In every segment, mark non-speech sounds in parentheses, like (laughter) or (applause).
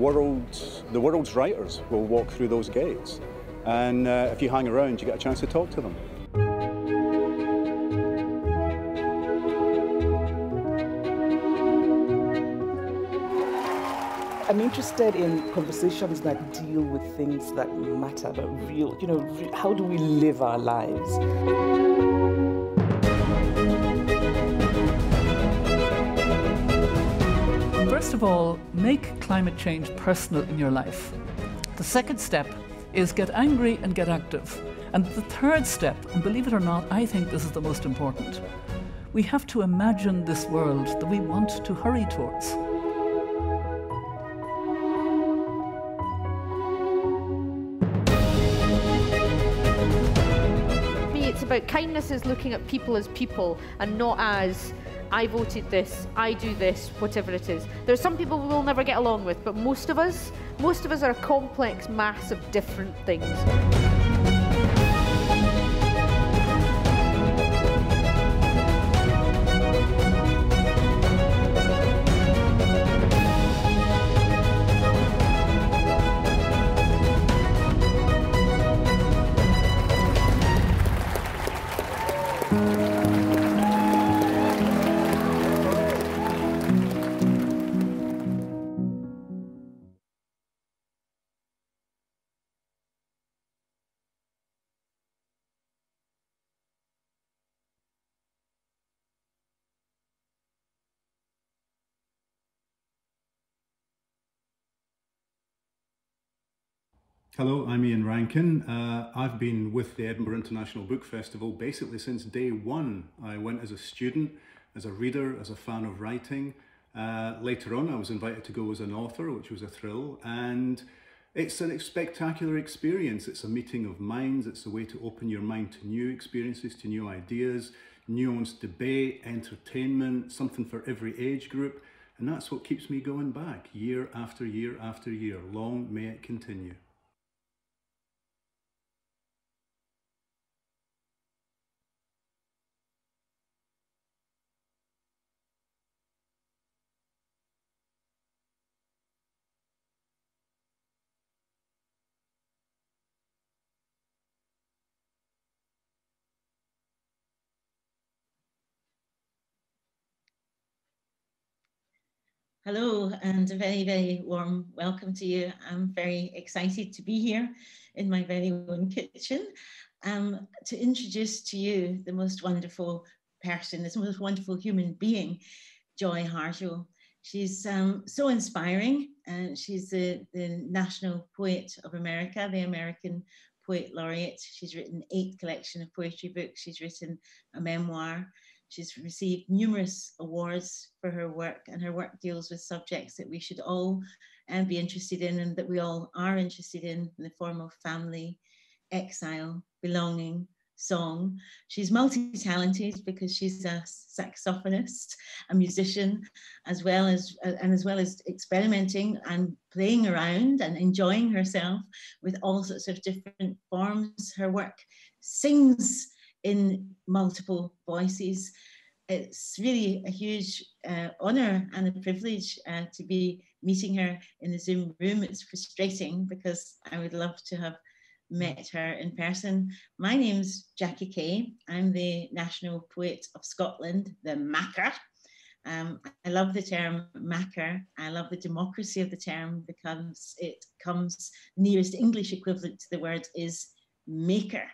world, the world's writers will walk through those gates. And uh, if you hang around, you get a chance to talk to them. I'm interested in conversations that deal with things that matter, that real, you know, how do we live our lives? First of all, make climate change personal in your life. The second step is get angry and get active. And the third step, and believe it or not, I think this is the most important, we have to imagine this world that we want to hurry towards. it's about kindness is looking at people as people and not as I voted this, I do this, whatever it is. There are some people we will never get along with, but most of us, most of us are a complex mass of different things. Hello, I'm Ian Rankin. Uh, I've been with the Edinburgh International Book Festival basically since day one. I went as a student, as a reader, as a fan of writing. Uh, later on, I was invited to go as an author, which was a thrill. And it's a spectacular experience. It's a meeting of minds. It's a way to open your mind to new experiences, to new ideas, nuanced debate, entertainment, something for every age group. And that's what keeps me going back year after year after year. Long may it continue. Hello, and a very, very warm welcome to you. I'm very excited to be here in my very own kitchen um, to introduce to you the most wonderful person, this most wonderful human being, Joy Harjo. She's um, so inspiring, and she's the, the National Poet of America, the American Poet Laureate. She's written eight collection of poetry books. She's written a memoir. She's received numerous awards for her work, and her work deals with subjects that we should all um, be interested in and that we all are interested in, in the form of family, exile, belonging, song. She's multi-talented because she's a saxophonist, a musician, as well as and as well as experimenting and playing around and enjoying herself with all sorts of different forms. Her work sings in multiple voices. It's really a huge uh, honour and a privilege uh, to be meeting her in the Zoom room. It's frustrating because I would love to have met her in person. My name's Jackie Kay. I'm the National Poet of Scotland, the Makar. Um, I love the term Makar. I love the democracy of the term because it comes nearest English equivalent to the word is maker.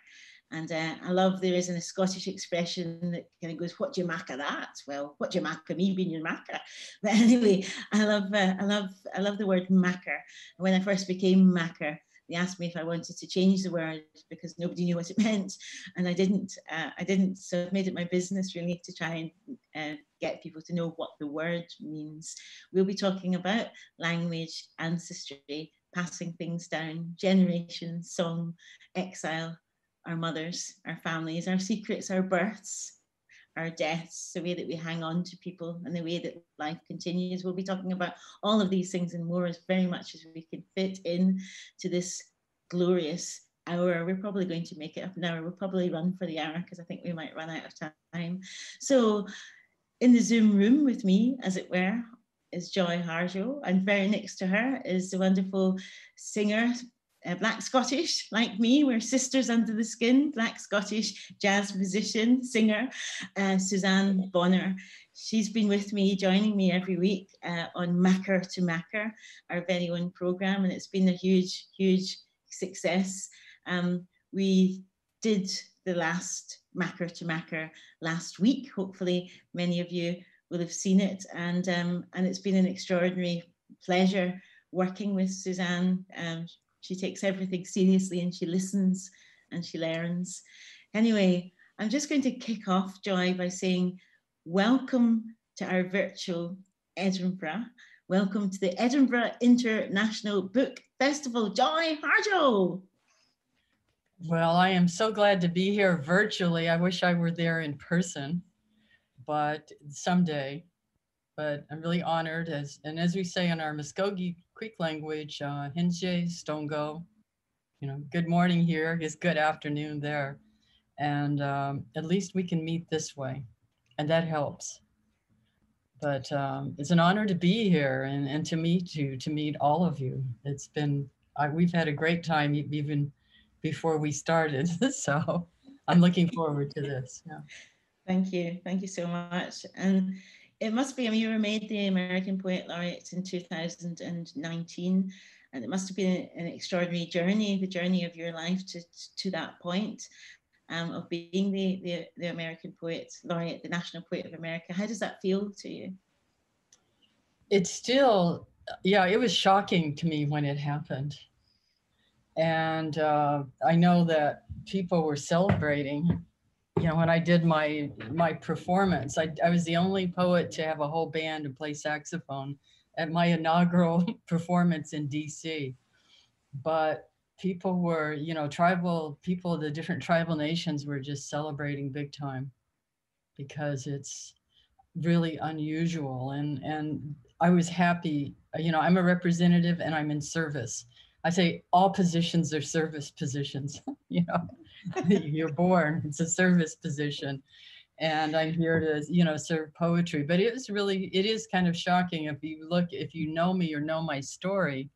And uh, I love there is a Scottish expression that kind of goes, "What do you make of that?" Well, what do you make of me being your makar? (laughs) But anyway, I love, uh, I love, I love the word makar. When I first became makar, they asked me if I wanted to change the word because nobody knew what it (laughs) meant, and I didn't. Uh, I didn't. So I've made it my business really to try and uh, get people to know what the word means. We'll be talking about language, ancestry, passing things down, generations, song, exile, our mothers, our families, our secrets, our births, our deaths, the way that we hang on to people and the way that life continues. We'll be talking about all of these things and more as very much as we can fit in to this glorious hour. We're probably going to make it up an hour. We'll probably run for the hour because I think we might run out of time. So in the Zoom room with me, as it were, is Joy Harjo, and very next to her is the wonderful singer, uh, Black Scottish, like me. We're sisters under the skin, Black Scottish jazz musician, singer, uh, Suzanne Bonnar. She's been with me, joining me every week uh, on Makar to Makar, our very own program, and it's been a huge, huge success. Um, we did the last Makar to Makar last week. Hopefully, many of you will have seen it, and um, and it's been an extraordinary pleasure working with Suzanne. Um, she takes everything seriously and she listens and she learns. Anyway, I'm just going to kick off, Joy, by saying welcome to our virtual Edinburgh. Welcome to the Edinburgh International Book Festival. Joy Harjo. Well, I am so glad to be here virtually. I wish I were there in person, but someday. But I'm really honored as, and as we say in our Muskogee Creek language, uh, Stongo, you know, good morning here is good afternoon there. And um, at least we can meet this way, and that helps. But um, it's an honor to be here and, and to meet you, to meet all of you. It's been, I, we've had a great time even before we started. (laughs) so I'm looking forward to this. Yeah. Thank you. Thank you so much. And it must be, I mean, you were made the American Poet Laureate in 2019, and it must have been an extraordinary journey, the journey of your life to, to that point um, of being the, the, the American Poet Laureate, the National Poet of America. How does that feel to you? It's still, yeah, it was shocking to me when it happened. And uh, I know that people were celebrating you know, when I did my my performance, I, I was the only poet to have a whole band and play saxophone at my inaugural (laughs) performance in DC. But people were, you know, tribal people, the different tribal nations were just celebrating big time because it's really unusual. And and I was happy, you know, I'm a representative and I'm in service. I say all positions are service positions, (laughs) you know. (laughs) you're born. It's a service position. And I'm here to, you know, serve poetry. But it was really, it is kind of shocking if you look, if you know me or know my story,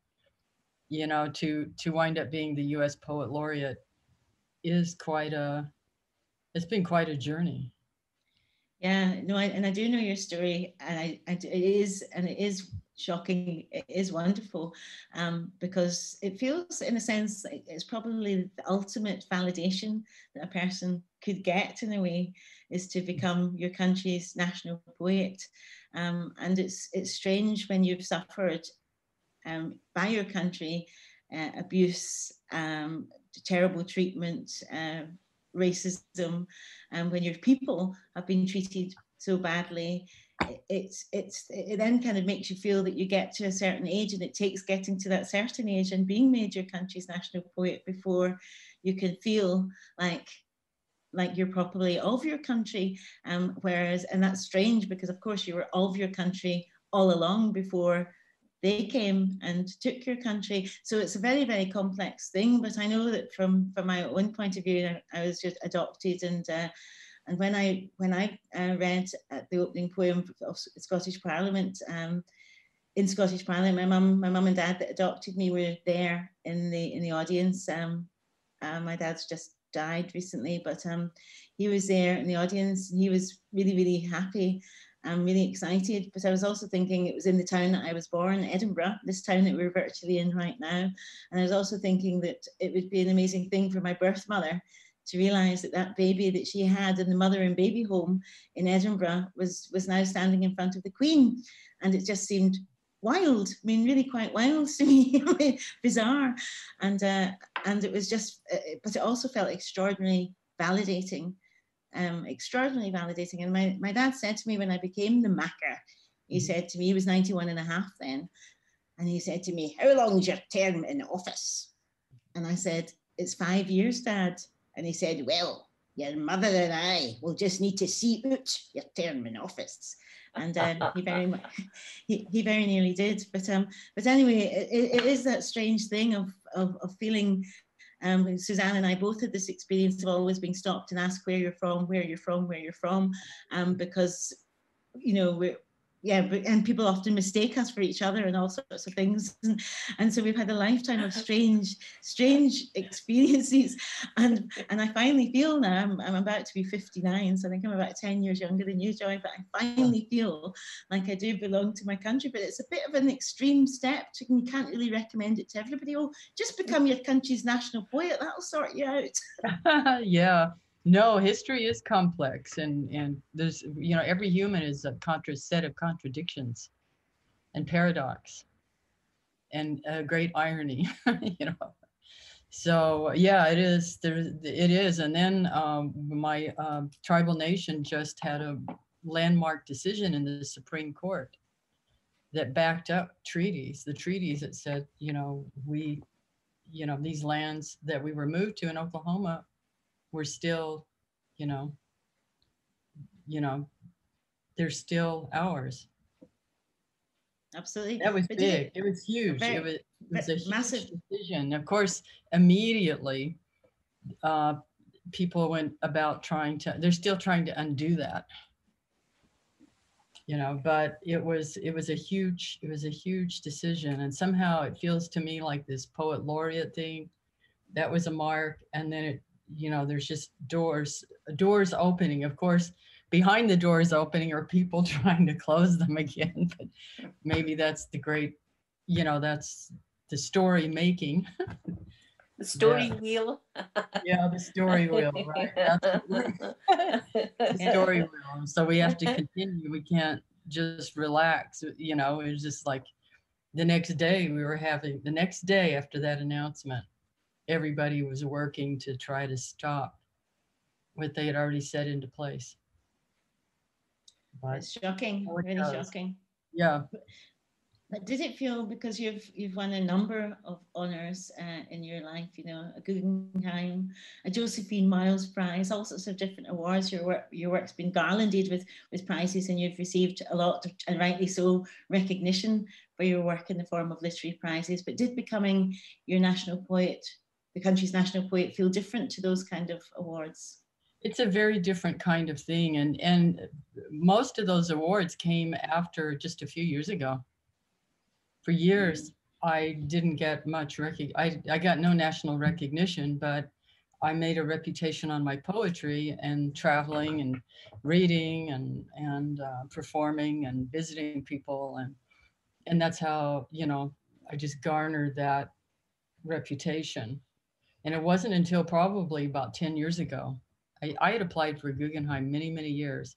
you know, to to wind up being the U.S. Poet Laureate is quite a, it's been quite a journey. Yeah, no, I, and I do know your story, and I, I, it is, and it is shocking. It is wonderful um, because it feels, in a sense, it's probably the ultimate validation that a person could get in a way is to become your country's national poet. Um, and it's it's strange when you've suffered um, by your country uh, abuse, um, terrible treatment, uh, racism, and when your people have been treated so badly it's it's it then kind of makes you feel that you get to a certain age and it takes getting to that certain age and being made your country's national poet before you can feel like like you're properly of your country. Um whereas and that's strange because of course you were of your country all along before they came and took your country. So it's a very very complex thing but i know that from from my own point of view i, was just adopted and uh, and when I when I uh, read the opening poem of Scottish Parliament, um, in Scottish Parliament, my mum, my mum and dad that adopted me were there in the in the audience. Um, uh, my dad's just died recently, but um, he was there in the audience, and he was really really happy. I'm really excited, but I was also thinking it was in the town that I was born, Edinburgh, this town that we're virtually in right now. And I was also thinking that it would be an amazing thing for my birth mother to realize that that baby that she had in the mother and baby home in Edinburgh was, was now standing in front of the Queen. And it just seemed wild, I mean, really quite wild to (laughs) me, bizarre. And, uh, and it was just, uh, but it also felt extraordinarily validating, um, extraordinarily validating. And my, my dad said to me when I became the Makar, he mm-hmm. said to me, he was 91 and a half then, and he said to me, how long's your term in office? And I said, it's five years, Dad. And he said, Well, your mother and I will just need to see out your term in office. And um, (laughs) he very much, he, he very nearly did. But um, but anyway, it, it is that strange thing of of, of feeling. Um, Suzanne and I both had this experience of always being stopped and asked where you're from, where you're from, where you're from, um, because you know we're yeah, but and people often mistake us for each other and all sorts of things, (laughs) and, and so we've had a lifetime of strange, strange (laughs) experiences, and and I finally feel now I'm, I'm about to be 59, so I think I'm about 10 years younger than you, Joy, but I finally feel like I do belong to my country, but it's a bit of an extreme step. To, you can't really recommend it to everybody. Oh, just become your country's national poet. That'll sort you out. (laughs) yeah no history is complex and and there's you know every human is a contra set of contradictions and paradox and a great irony (laughs) you know. So yeah it is there it is. And then um, my um, tribal nation just had a landmark decision in the supreme court that backed up treaties the treaties that said you know we you know these lands that we were moved to in oklahoma we're still, you know, you know, they're still ours. Absolutely. That was but big. It, it, was huge. Very, it was, it was a massive decision. Of course, immediately, uh, people went about trying to. They're still trying to undo that. You know, but it was it was a huge it was a huge decision, and somehow it feels to me like this poet laureate thing. That was a mark, and then it you know there's just doors doors opening. Of course behind the doors opening are people (laughs) trying to close them again but maybe that's the great you know that's the story making. The story yeah. wheel. Yeah the story wheel right. The story (laughs) wheel so we have to continue. We can't just relax you know it was just like the next day we were having the next day after that announcement everybody was working to try to stop what they had already set into place. But it's shocking, really shocking. Yeah. But did it feel because you've you've won a number of honors uh, in your life, you know, a Guggenheim, a Josephine Miles Prize, all sorts of different awards. Your work your work's been garlanded with with prizes, and you've received a lot of, and rightly so, recognition for your work in the form of literary prizes. But did becoming your national poet the country's national poet feel different to those kind of awards? It's a very different kind of thing, and and most of those awards came after just a few years ago. For years. I didn't get much rec- I I got no national recognition, but I made a reputation on my poetry and traveling and reading and and uh, performing and visiting people and and that's how you know I just garnered that reputation. And it wasn't until probably about 10 years ago. I, I had applied for Guggenheim many, many years.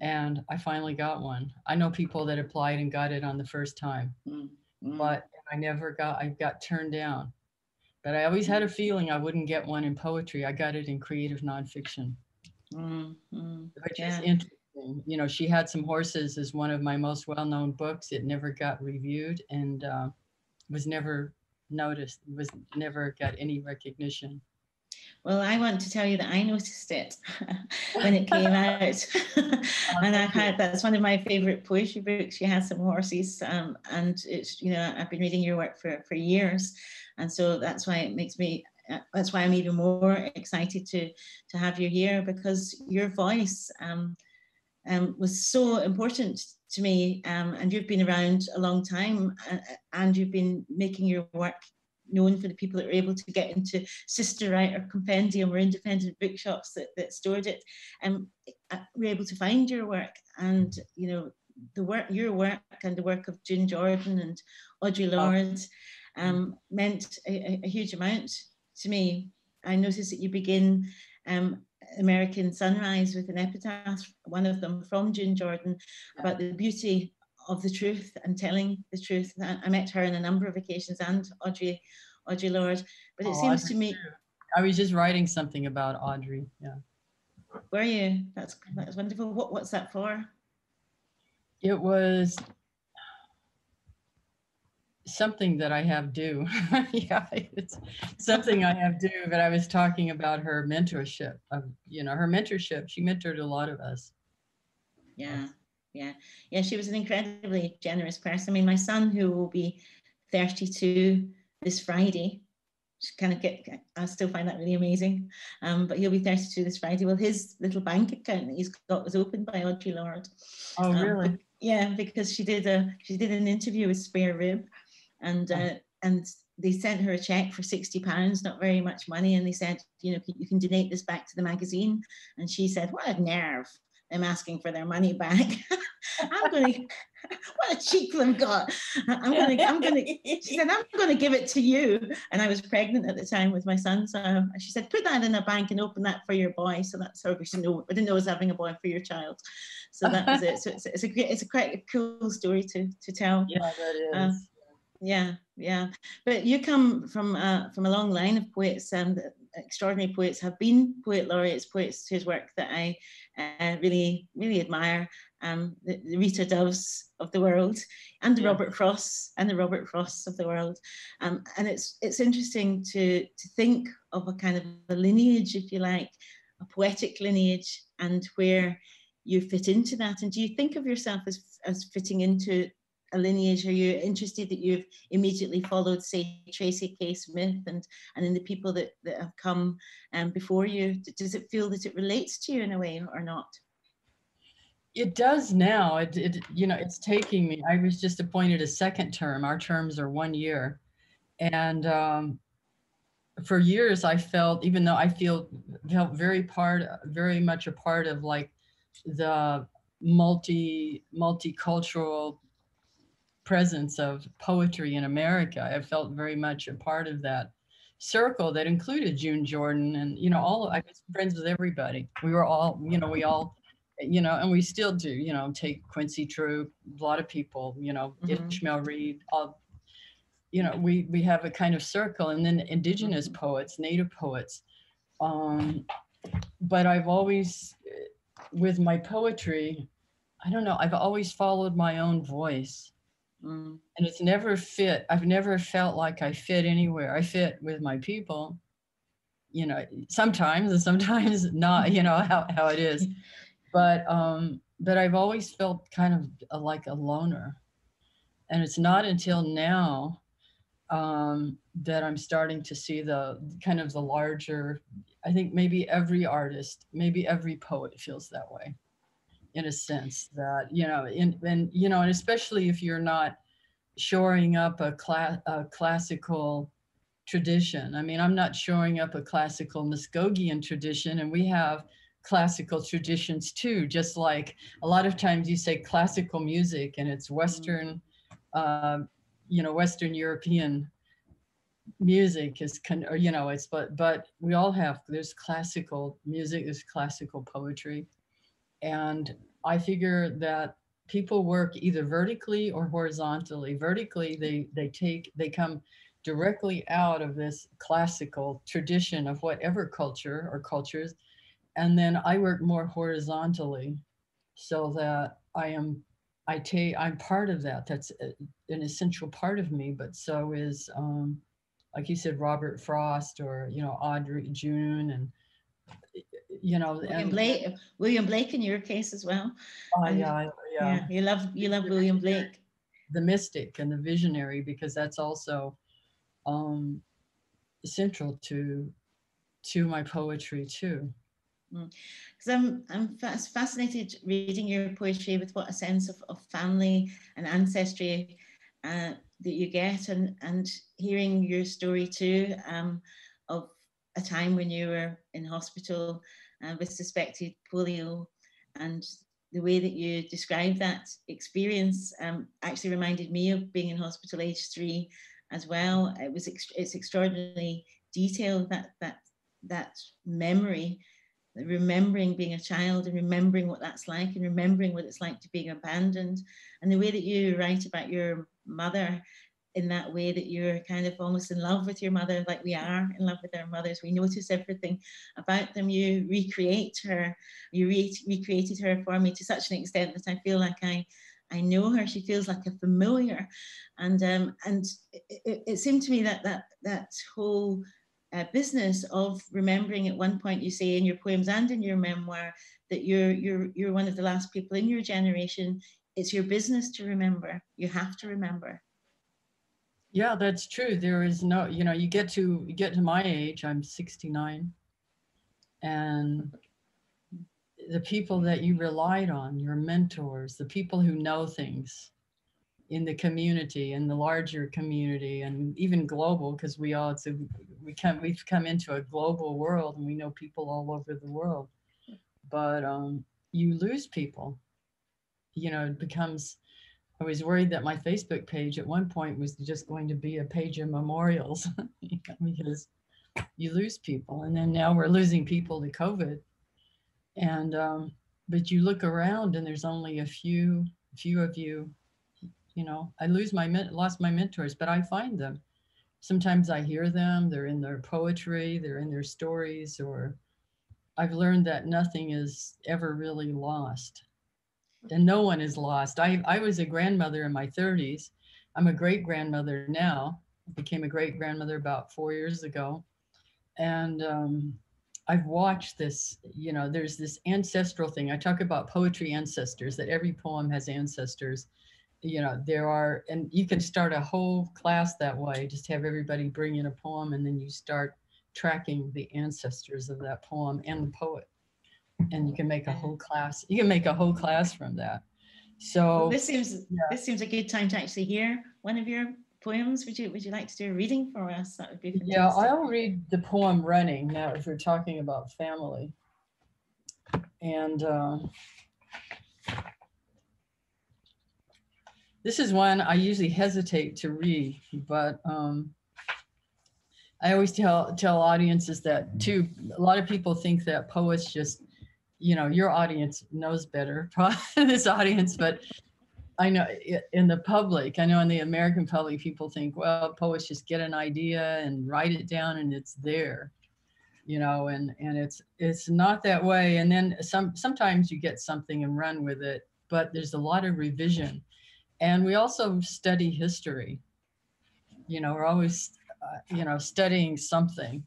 And I finally got one. I know people that applied and got it on the first time, mm-hmm. but I never got, I got turned down. But I always had a feeling I wouldn't get one in poetry. I got it in creative nonfiction, mm-hmm. which yeah. is interesting. You know, She Had Some Horses is one of my most well known books. It never got reviewed and uh, was never noticed, was never got any recognition. Well, I want to tell you that I noticed it (laughs) when it came (laughs) out. and I've had that's one of my favorite poetry books. She has some horses. Um, and it's, you know, I've been reading your work for, for years. And so that's why it makes me uh, that's why I'm even more excited to to have you here because your voice um, um, was so important to me. Um, and you've been around a long time uh, and you've been making your work known for the people that were able to get into Sisterwrite or Compendium or independent bookshops that, that stored it. And um, we're able to find your work and, you know, the work, your work and the work of June Jordan and Audre Lorde um, meant a, a, huge amount to me. I noticed that you begin um, American Sunrise with an epitaph, one of them from June Jordan, about the beauty of the truth and telling the truth. I met her on a number of occasions and Audre, Audre Lorde. but it oh, seems to me. I was just writing something about Audre. Yeah. Were you? That's that's wonderful. What what's that for? It was something that I have due. (laughs) yeah, it's something I have due, but I was talking about her mentorship of, you know, her mentorship. She mentored a lot of us. Yeah, yeah, yeah. She was an incredibly generous person. I mean, my son, who will be 32 this Friday, kind of get, I still find that really amazing. Um, but he'll be 32 this Friday. Well, his little bank account that he's got was opened by Audre Lorde. Oh, um, really? Yeah, because she did a she did an interview with Spare Rib, and uh, and they sent her a check for 60 pounds not very much money and they said you know you can donate this back to the magazine. And she said what a nerve them asking for their money back. (laughs) I'm going (laughs) to what a cheek they've got. I'm going to i'm going to she said i'm going to give it to you. And i was pregnant at the time with my son so she said put that in a bank and open that for your boy. So that's how we should know i didn't know I was having a boy for your child. So that was it. So it's, it's a great it's a quite a cool story to to tell. (laughs) Yeah, that is. Uh, yeah, yeah. But you come from uh, from a long line of poets, and extraordinary poets have been poet laureates, poets whose work that I uh, really, really admire. Um, the, the, Rita Doves of the world, and the yeah. Robert Frost and the Robert Frosts of the world. Um, and it's it's interesting to to think of a kind of a lineage, if you like, a poetic lineage, and where you fit into that. And do you think of yourself as as fitting into a lineage? Are you interested that you've immediately followed, say, Tracy K. Smith and and in the people that, that have come um, before you? Does it feel that it relates to you in a way or not? It does now. It, it you know it's taking me. I was just appointed a second term. Our terms are one year, and um, for years I felt, even though I feel felt very part, very much a part of like the multi multicultural presence of poetry in America. I felt very much a part of that circle that included June Jordan and you know all I was friends with everybody. We were all you know we all you know and we still do you know take Quincy Troupe, a lot of people you know mm-hmm. Ishmael Reed, all you know we we have a kind of circle and then indigenous mm-hmm. poets, native poets. Um, but I've always with my poetry, I don't know, I've always followed my own voice Mm. And it's never fit. I've never felt like I fit anywhere. I fit with my people, you know, sometimes and sometimes (laughs) not, you know, how, how it is. But um, but I've always felt kind of a, like a loner. And it's not until now um, that I'm starting to see the kind of the larger, I think maybe every artist, maybe every poet feels that way in a sense that you know in and you know and especially if you're not shoring up a, cla- a classical tradition. I mean i'm not shoring up a classical muskogean tradition and we have classical traditions too just like a lot of times you say classical music and it's western uh, you know western european music is con- or, you know it's but but we all have there's classical music there's classical poetry and I figure that people work either vertically or horizontally. Vertically, they they take they come directly out of this classical tradition of whatever culture or cultures, and then I work more horizontally, so that I am I take I'm part of that. That's an essential part of me. But so is um, like you said, Robert Frost or you know Audre June and you know William and, Blake William Blake in your case as well. Oh yeah, yeah, yeah. You love you love William Blake. The mystic and the visionary because that's also um central to to my poetry too. Because mm. I'm I'm fascinated reading your poetry with what a sense of, of family and ancestry uh, that you get and and hearing your story too um, of a time when you were in hospital uh, with suspected polio. And the way that you described that experience um, actually reminded me of being in hospital age three as well. It was ex- it's extraordinarily detailed that that that memory, remembering being a child and remembering what that's like and remembering what it's like to being abandoned, and the way that you write about your mother in that way that you're kind of almost in love with your mother, like we are in love with our mothers. We notice everything about them. You recreate her, you re- recreated her for me to such an extent that I feel like I, I know her. She feels like a familiar, and um, and it, it, seemed to me that that that whole uh, business of remembering at one point you say in your poems and in your memoir that you're you're you're one of the last people in your generation. It's your business to remember. You have to remember yeah, that's true. There is no, you know, you get to you get to my age, I'm 69, and the people that you relied on, your mentors, the people who know things in the community in the larger community and even global because we all it's a, we come we've come into a global world and we know people all over the world. But um you lose people. You know it becomes i was worried that my facebook page at one point was just going to be a page of memorials (laughs) because you lose people. And then now we're losing people to covid. And um but you look around and there's only a few few of you you know i lose my lost my mentors but i find them. Sometimes i hear them they're in their poetry they're in their stories or i've learned that nothing is ever really lost and no one is lost. I, I was a grandmother in my 30s i'm a great grandmother now. I became a great grandmother about four years ago. And um, I've watched this, you know, there's this ancestral thing. I talk about poetry ancestors, that every poem has ancestors. You know there are and you can start a whole class that way. Just have everybody bring in a poem and then you start tracking the ancestors of that poem and the poet and you can make a whole class you can make a whole class from that so well, this seems yeah. this seems a good time to actually hear one of your poems would you would you like to do a reading for us that would be fantastic. yeah i'll read the poem running now if we're talking about family and uh, This is one I usually hesitate to read, but um, I always tell tell audiences that too. A lot of people think that poets just, you know, your audience knows better, (laughs) this audience, but I know in the public, I know in the American public, people think, well, poets just get an idea and write it down and it's there, you know, and and it's it's not that way. And then some sometimes you get something and run with it, but there's a lot of revision. And we also study history. You know we're always uh, you know studying something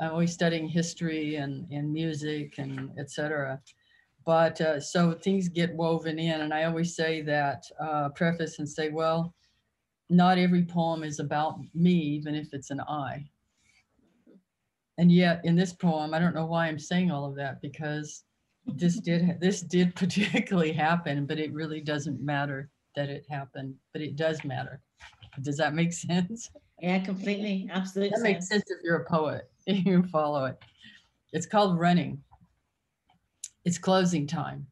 i'm always studying history and, and music and etc but uh, so things get woven in and i always say that uh, preface and say well not every poem is about me even if it's an i and yet in this poem i don't know why i'm saying all of that because this did (laughs) this did particularly happen but it really doesn't matter that it happened, but it does matter. Does that make (laughs) sense? Yeah, completely. Absolutely. That makes sense if you're a poet. (laughs) You follow it. It's called running. It's closing time.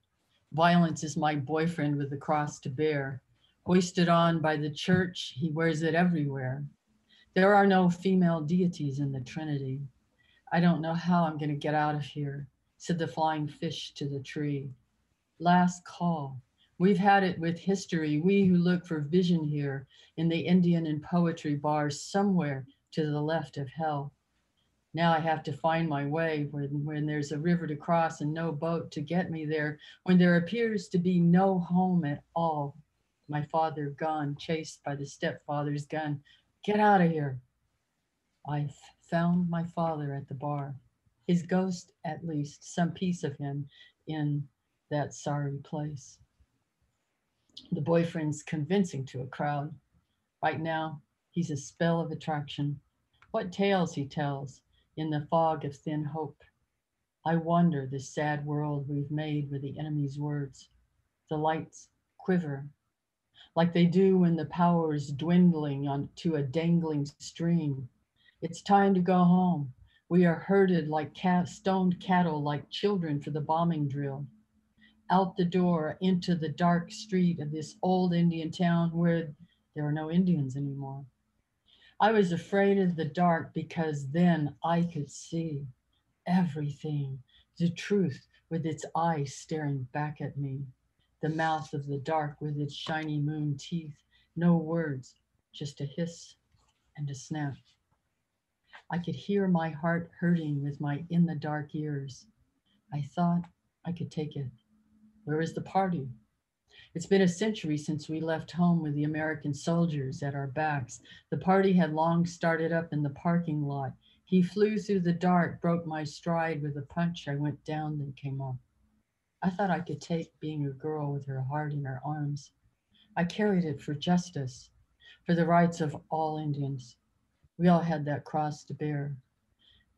Violence is my boyfriend with the cross to bear. Hoisted on by the church, he wears it everywhere. There are no female deities in the Trinity. I don't know how I'm going to get out of here, said the flying fish to the tree. Last call. We've had it with history, we who look for vision here in the Indian and poetry bars somewhere to the left of hell. Now I have to find my way when, when there's a river to cross and no boat to get me there, when there appears to be no home at all. My father gone, chased by the stepfather's gun. Get out of here. I found my father at the bar, his ghost at least, some piece of him in that sorry place. The boyfriend's convincing to a crowd. Right now, he's a spell of attraction. What tales he tells in the fog of thin hope. I wonder this sad world we've made with the enemy's words. The lights quiver like they do when the power is dwindling onto a dangling stream. It's time to go home. We are herded like stoned cattle, like children for the bombing drill out the door into the dark street of this old Indian town where there are no Indians anymore. I was afraid of the dark because then I could see everything, the truth with its eyes staring back at me, the mouth of the dark with its shiny moon teeth, no words, just a hiss and a snap. I could hear my heart hurting with my in the dark ears. I thought I could take it. Where is the party? It's been a century since we left home with the American soldiers at our backs. The party had long started up in the parking lot. He flew through the dark, broke my stride with a punch. I went down, then came up. I thought I could take being a girl with her heart in her arms. I carried it for justice, for the rights of all Indians. We all had that cross to bear.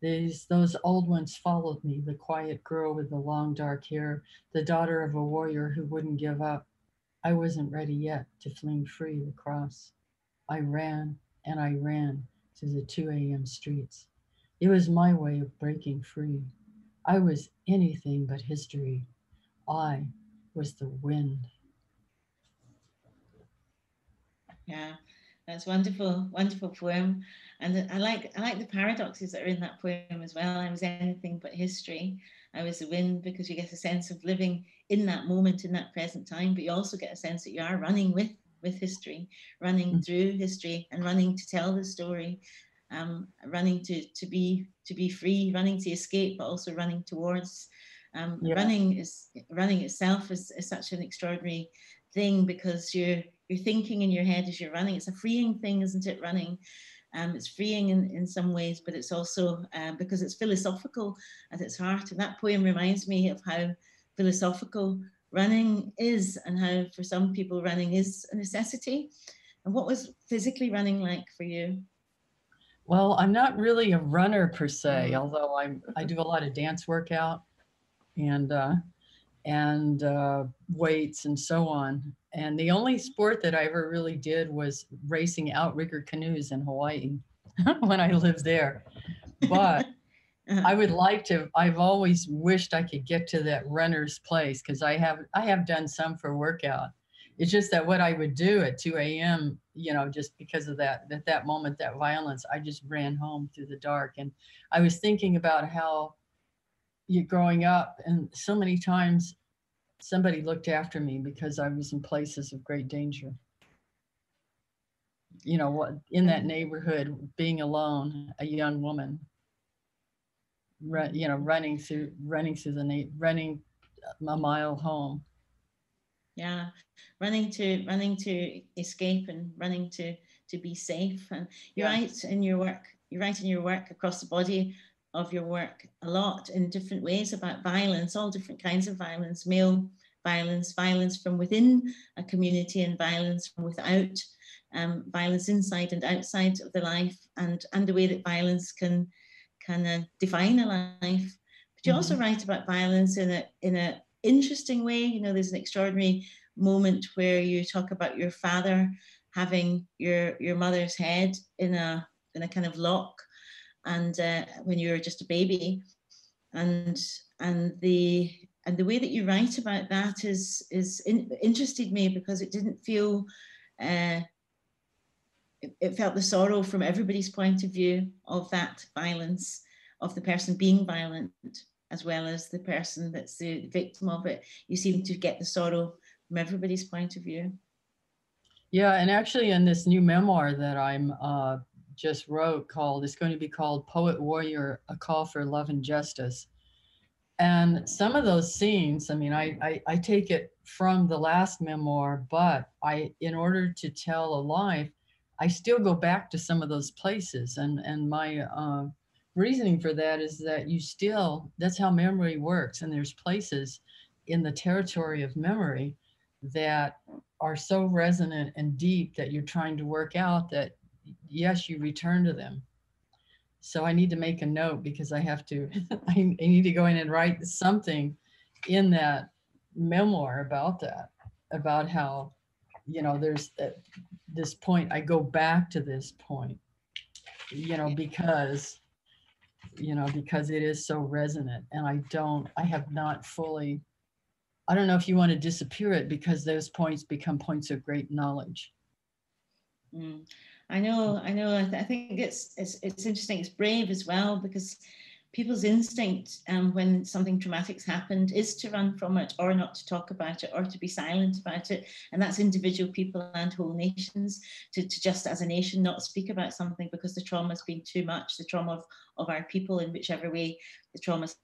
These, those old ones followed me, the quiet girl with the long dark hair, the daughter of a warrior who wouldn't give up. I wasn't ready yet to fling free the cross. I ran and I ran to the 2 a.m. streets. It was my way of breaking free. I was anything but history. I was the wind. Yeah, that's wonderful, wonderful poem. And I like I like the paradoxes that are in that poem as well. I was anything but history. I was the wind because you get a sense of living in that moment, in that present time, but you also get a sense that you are running with with history, running mm-hmm. through history and running to tell the story, um, running to to be to be free, running to escape, but also running towards. Um, yeah. Running is running itself is, is such an extraordinary thing because you're you're thinking in your head as you're running. It's a freeing thing, isn't it? Running. Um, it's freeing in, in some ways, but it's also uh, because it's philosophical at its heart. And that poem reminds me of how philosophical running is and how for some people running is a necessity. And what was physically running like for you? Well, I'm not really a runner per se, mm. although I'm I do a lot of dance workout and uh, and uh, weights and so on. And the only sport that I ever really did was racing outrigger canoes in Hawaii (laughs) when I lived there. But uh-huh. I would like to. I've always wished I could get to that runner's place because I have I have done some for workout. It's just that what I would do at 2 a.m. You know, just because of that at that moment that violence, I just ran home through the dark. And I was thinking about how you growing up and so many times somebody looked after me because I was in places of great danger. You know what in that mm. neighborhood, being alone, a young woman, run, you know, running through running through the night, running a mile home. Yeah, running to running to escape and running to to be safe. And you're yeah. right in your work. You're right in your work across the body of your work a lot in different ways about violence, all different kinds of violence, male violence, violence from within a community and violence from without, um, violence inside and outside of the life, and, and the way that violence can, can uh, define a life. But you mm-hmm. also write about violence in a in a interesting way. You know, there's an extraordinary moment where you talk about your father having your your mother's head in a in a kind of lock and uh, when you were just a baby. And and the and the way that you write about that is is in, interested me because it didn't feel uh, it, it, felt the sorrow from everybody's point of view of that violence of the person being violent as well as the person that's the victim of it. You seem to get the sorrow from everybody's point of view. Yeah and actually in this new memoir that i'm uh, just wrote called, it's going to be called Poet Warrior, A Call for Love and Justice. And some of those scenes, I mean, I, I, I take it from the last memoir, but I, in order to tell a life, I still go back to some of those places. And, and my uh, reasoning for that is that you still, that's how memory works. And there's places in the territory of memory that are so resonant and deep that you're trying to work out that yes, you return to them. So I need to make a note because I have to, (laughs) I, need to go in and write something in that memoir about that, about how, you know, there's this point, I go back to this point, you know, because, you know, because it is so resonant and I don't, I have not fully, I don't know if you want to disappear it because those points become points of great knowledge. Mm. I know, I know. I, th- I think it's, it's it's interesting. It's brave as well because people's instinct um, when something traumatic's happened is to run from it or not to talk about it or to be silent about it. And that's individual people and whole nations to, to just as a nation not speak about something because the trauma's been too much, the trauma of, of our people in whichever way the trauma's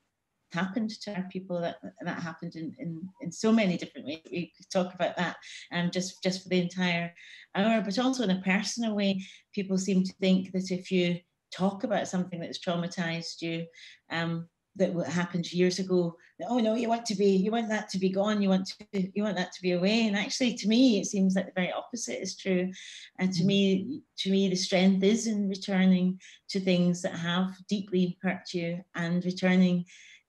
happened to our people that that happened in, in, in so many different ways. We could talk about that um, just, just for the entire hour, but also in a personal way, people seem to think that if you talk about something that's traumatized you, um, that what happened years ago oh no you want to be you want that to be gone you want to you want that to be away and actually to me it seems like the very opposite is true and to mm. me to me the strength is in returning to things that have deeply hurt you and returning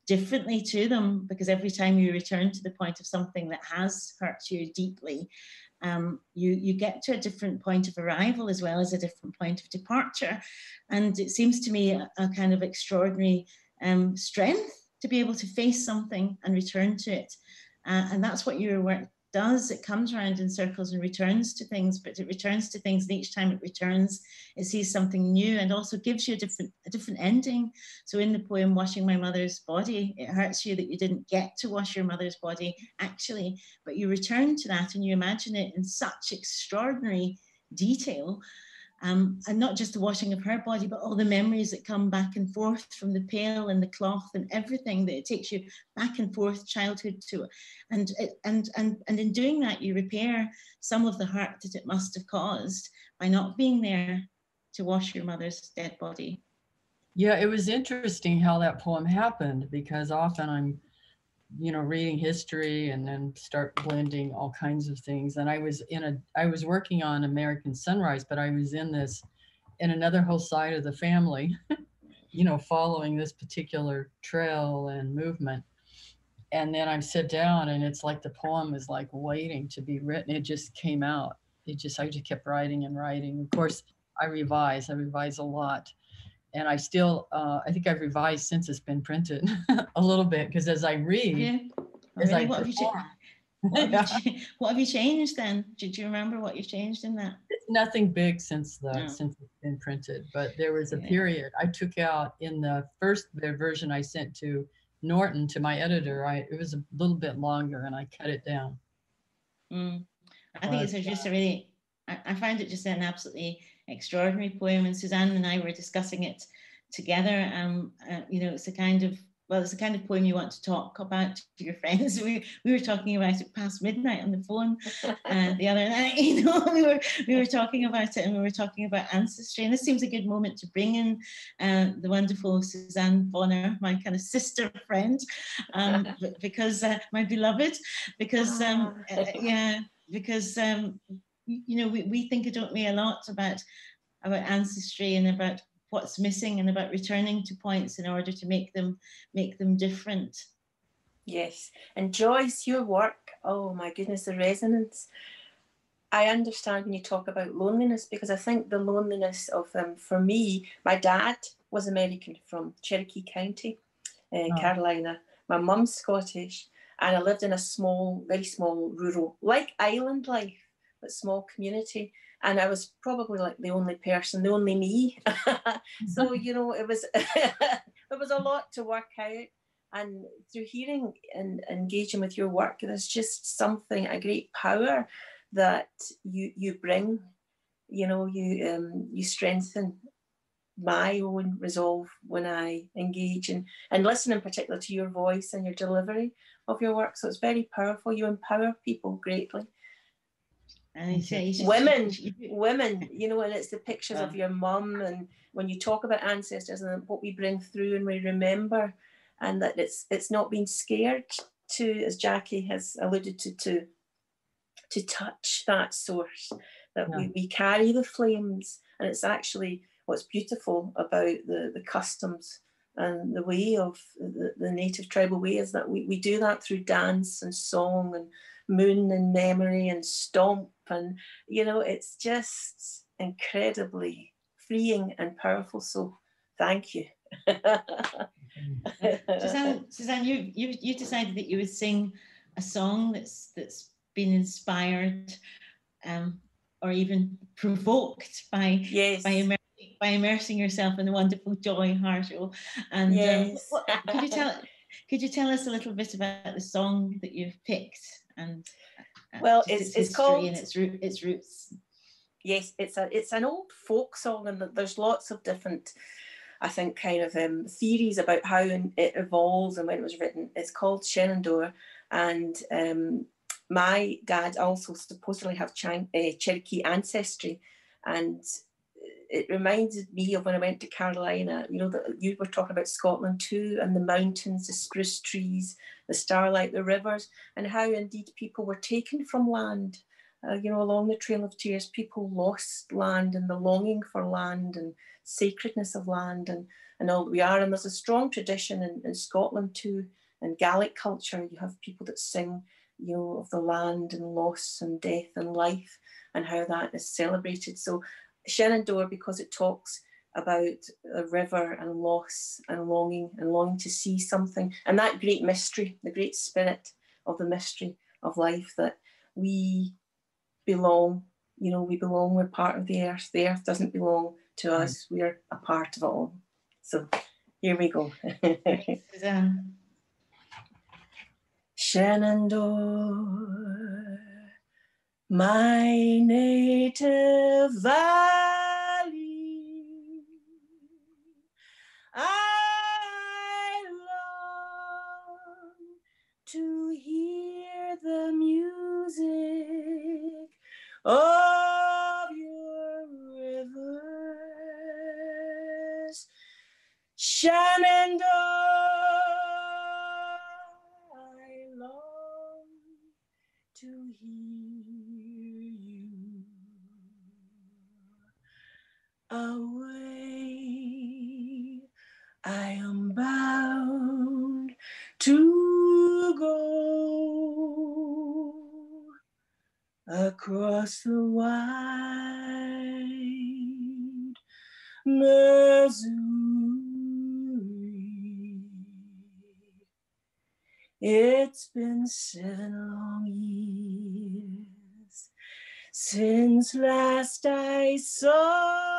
differently to them because every time you return to the point of something that has hurt you deeply um, you you get to a different point of arrival as well as a different point of departure and it seems to me a, a kind of extraordinary um, strength to be able to face something and return to it. Uh, and that's what your work does. It comes around in circles and returns to things, but it returns to things, and each time it returns, it sees something new and also gives you a different, a different ending. So in the poem, Washing My Mother's Body, it hurts you that you didn't get to wash your mother's body, actually, but you return to that and you imagine it in such extraordinary detail um, and not just the washing of her body, but all the memories that come back and forth from the pail and the cloth and everything that it takes you back and forth childhood to, and and and and in doing that, you repair some of the hurt that it must have caused by not being there to wash your mother's dead body. Yeah, it was interesting how that poem happened because often I'm you know reading history and then start blending all kinds of things. And i was in a i was working on american sunrise but i was in this in another whole side of the family (laughs) you know following this particular trail and movement. And then i sit down and it's like the poem is like waiting to be written. It just came out. It just i just kept writing and writing. Of course i revise. I revise a lot and I still, uh, I think I've revised since it's been printed (laughs) a little bit because as I read, yeah. as really? I what, have you what, have you (laughs) what have you changed then? Did you remember what you changed in that? It's nothing big since the no. since it's been printed, but there was a yeah. period I took out in the first version I sent to Norton to my editor. I it was a little bit longer and I cut it down. Mm. I think it's just a really. I, I find it just an absolutely extraordinary poem, and Suzanne and I were discussing it together. Um, uh, you know, it's a kind of well, it's the kind of poem you want to talk about to your (laughs) friends. We we were talking about it past midnight on the phone uh, (laughs) the other night. (laughs) You know, we were we were talking about it, and we were talking about ancestry. And this seems a good moment to bring in uh, the wonderful Suzanne Bonnar, my kind of sister friend, um, because uh, my beloved, because um, ah. uh, yeah, because um, you know, we, we think, don't we, a lot about about ancestry and about what's missing and about returning to points in order to make them make them different. Yes, and Joyce, your work, oh my goodness, the resonance. I understand when you talk about loneliness because I think the loneliness of um, for me, my dad was American from Cherokee County, uh, oh. Carolina. My mum's Scottish, and I lived in a small, very small rural, like island life but small community and I was probably like the only person, the only me. (laughs) so mm-hmm. you know, it was (laughs) it was a lot to work out. And through hearing and engaging with your work, there's just something a great power that you you bring. You know, you um, you strengthen my own resolve when I engage and, and listen in particular to your voice and your delivery of your work. So it's very powerful. You empower people greatly. And say, women, women, you know, and it's the pictures yeah. of your mum, and when you talk about ancestors and what we bring through and we remember, and that it's it's not being scared to, as Jackie has alluded to, to to touch that source, that yeah. we, we carry the flames, and it's actually what's beautiful about the the customs and the way of the, the native tribal way is that we, we do that through dance and song and moon and memory and stomp and you know it's just incredibly freeing and powerful so thank you (laughs) Suzanne, Suzanne you, you you decided that you would sing a song that's that's been inspired um, or even provoked by yes. by immer- by immersing yourself in the wonderful Joy Harjo. And um, yes. um, could you tell could you tell us a little bit about the song that you've picked and well, it's, it's, it's called and its root, its roots. Yes, it's a it's an old folk song, and there's lots of different, I think, kind of um, theories about how it evolves and when it was written. It's called Shenandoah, and um, my dad also supposedly have Chang, uh, Cherokee ancestry, and it reminded me of when I went to Carolina. You know, that you were talking about Scotland too, and the mountains, the spruce trees, the starlight, the rivers, and how indeed people were taken from land. Uh, you know, along the Trail of Tears, people lost land and the longing for land and sacredness of land and, and all that we are. And there's a strong tradition in, in Scotland too, in Gaelic culture. You have people that sing, you know, of the land and loss and death and life and how that is celebrated. So Shenandoah, because it talks about a river and loss and longing and longing to see something and that great mystery, the great spirit of the mystery of life that we belong, you know, we belong, we're part of the earth. The earth doesn't belong to mm-hmm. us, we're a part of it all. So here we go. (laughs) Shenandoah my native valley. Since last I saw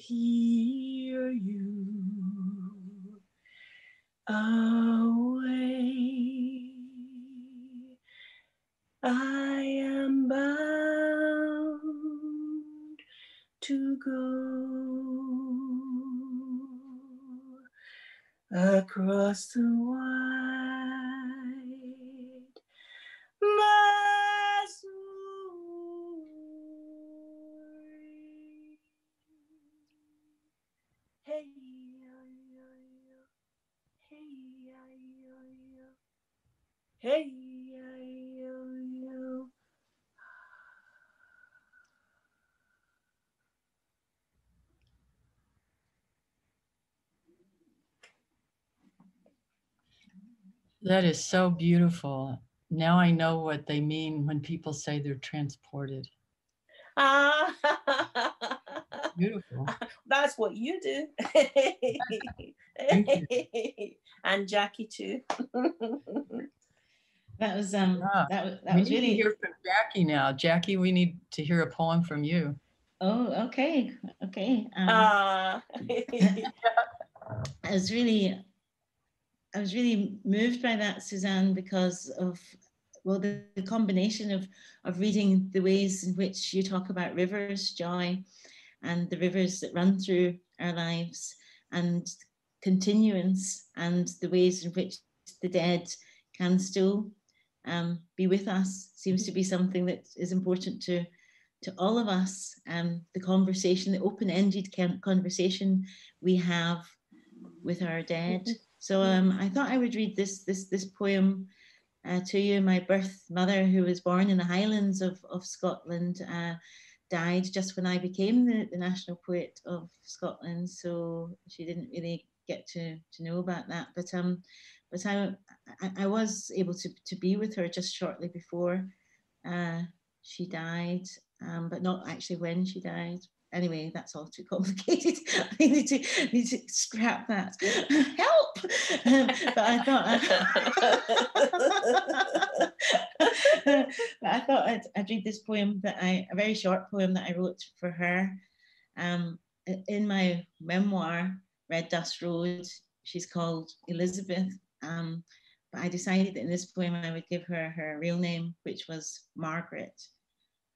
hear you. That is so beautiful. Now I know what they mean when people say they're transported. Ah, (laughs) beautiful. That's what you do. you. (laughs) and Jackie too. (laughs) That was um yeah. that was that we was really hear from Jackie now. Jackie, we need to hear a poem from you. Oh, okay. Okay. Um, uh. Was really I was really moved by that, Suzanne, because of well the, the combination of of reading the ways in which you talk about rivers, joy, and the rivers that run through our lives, and continuance, and the ways in which the dead can still um, be with us seems to be something that is important to to all of us um, the conversation, the open-ended conversation we have with our dead. So um, I thought I would read this this this poem uh, to you. My birth mother, who was born in the Highlands of, of Scotland, uh, died just when I became the, the national poet of Scotland. So she didn't really get to, to know about that. But um, but I, I, I was able to, to be with her just shortly before uh, she died, um, but not actually when she died. Anyway, that's all too complicated. (laughs) I need to need to scrap that. (laughs) Help! Um, but I thought, I, (laughs) but I thought I'd, I'd, read this poem that I a very short poem that I wrote for her. Um, in my memoir, Red Dust Road, she's called Elizabeth. Um, but I decided that in this poem I would give her her real name, which was Margaret.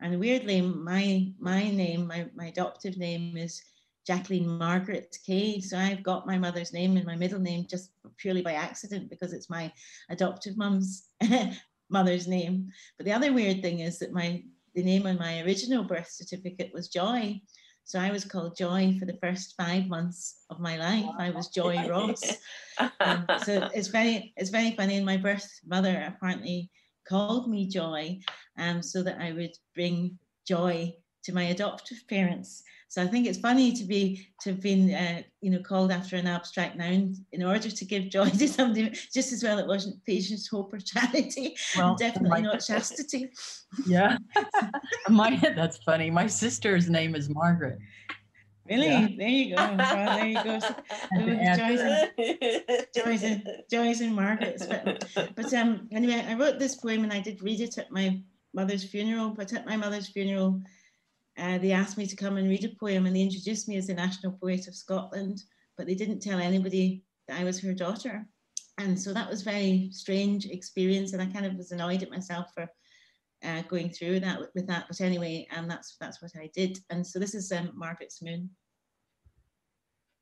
And weirdly, my my name, my, my adoptive name is Jacqueline Margaret Kay. So I've got my mother's name and my middle name just purely by accident because it's my adoptive mum's (laughs) mother's name. But the other weird thing is that my the name on my original birth certificate was Joy. So I was called Joy for the first five months of my life. I was Joy Ross. (laughs) um, so it's very, it's very funny. And my birth mother apparently called me Joy, um, so that I would bring joy to my adoptive parents. So I think it's funny to be to have been uh, you know called after an abstract noun in order to give joy to somebody. Just as well, it wasn't patience, hope, or charity. (laughs) Well, definitely not chastity. Yeah, (laughs) (laughs) my that's funny. My sister's name is Margaret. Really? Yeah. There you go. Well, there you go. (laughs) Joyce and, Joyce and, (laughs) Joyce and Margaret's. But, but um, anyway, I wrote this poem and I did read it at my mother's funeral. But at my mother's funeral, uh, they asked me to come and read a poem and they introduced me as the national poet of Scotland, but they didn't tell anybody that I was her daughter. And so that was very strange experience. And I kind of was annoyed at myself for uh, going through that with that. But anyway, and um, that's that's what I did. And so this is um, Margaret's Moon.